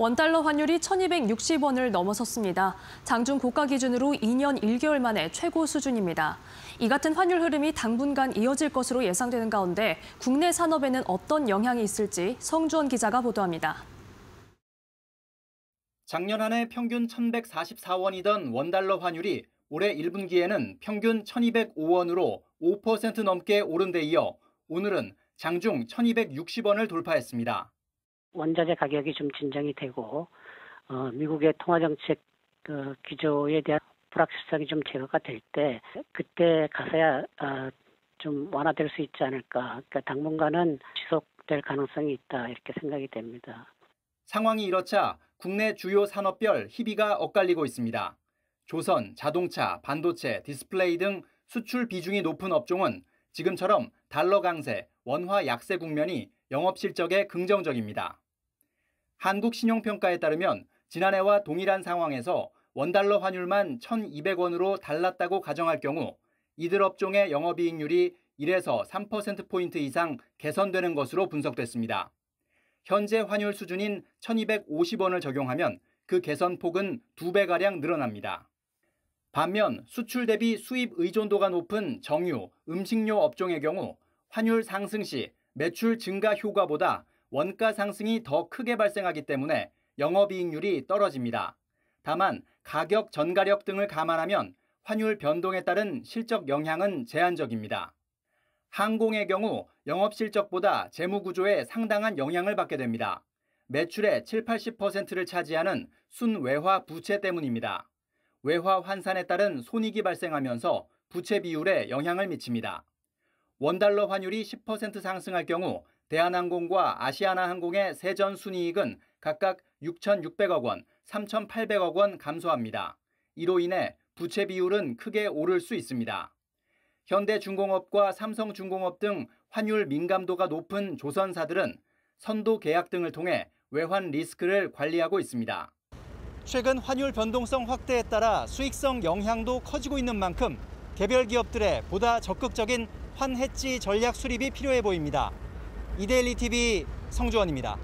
원달러 환율이 1260원을 넘어섰습니다. 장중 고가 기준으로 2년 1개월 만에 최고 수준입니다. 이 같은 환율 흐름이 당분간 이어질 것으로 예상되는 가운데 국내 산업에는 어떤 영향이 있을지 성주원 기자가 보도합니다. 작년 한 해 평균 1144원이던 원달러 환율이 올해 1분기에는 평균 1205원으로 5% 넘게 오른 데 이어 오늘은 장중 1260원을 돌파했습니다. 원자재 가격이 좀 진정이 되고 어, 미국의 통화 정책 그 기조에 대한 불확실성이 좀 제거가 될 때 그때 가서야 어, 좀 완화될 수 있지 않을까. 그러니까 당분간은 지속될 가능성이 있다 이렇게 생각이 됩니다. 상황이 이렇자 국내 주요 산업별 희비가 엇갈리고 있습니다. 조선, 자동차, 반도체, 디스플레이 등 수출 비중이 높은 업종은 지금처럼 달러 강세, 원화 약세 국면이 영업 실적에 긍정적입니다. 한국신용평가에 따르면 지난해와 동일한 상황에서 원달러 환율만 1,200원으로 달랐다고 가정할 경우 이들 업종의 영업이익률이 1에서 3%포인트 이상 개선되는 것으로 분석됐습니다. 현재 환율 수준인 1,250원을 적용하면 그 개선폭은 2배가량 늘어납니다. 반면 수출 대비 수입 의존도가 높은 정유, 음식료 업종의 경우 환율 상승 시 매출 증가 효과보다 원가 상승이 더 크게 발생하기 때문에 영업이익률이 떨어집니다. 다만 가격 전가력 등을 감안하면 환율 변동에 따른 실적 영향은 제한적입니다. 항공의 경우 영업 실적보다 재무 구조에 상당한 영향을 받게 됩니다. 매출의 7, 80%를 차지하는 순외화 부채 때문입니다. 외화 환산에 따른 손익이 발생하면서 부채 비율에 영향을 미칩니다. 원달러 환율이 10% 상승할 경우 대한항공과 아시아나항공의 세전 순이익은 각각 6,600억 원, 3,800억 원 감소합니다. 이로 인해 부채 비율은 크게 오를 수 있습니다. 현대중공업과 삼성중공업 등 환율 민감도가 높은 조선사들은 선도 계약 등을 통해 외환 리스크를 관리하고 있습니다. 최근 환율 변동성 확대에 따라 수익성 영향도 커지고 있는 만큼 개별 기업들의 보다 적극적인 환해지 전략 수립이 필요해 보입니다. 이데일리 TV 성주원입니다.